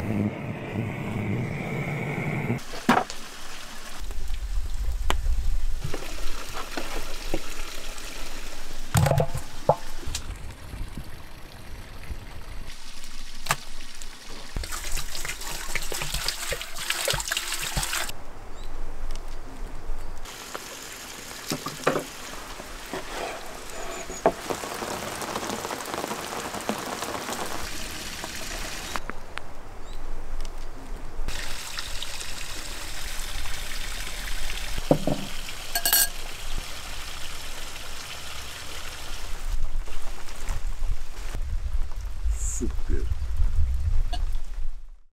Mm-hmm. super.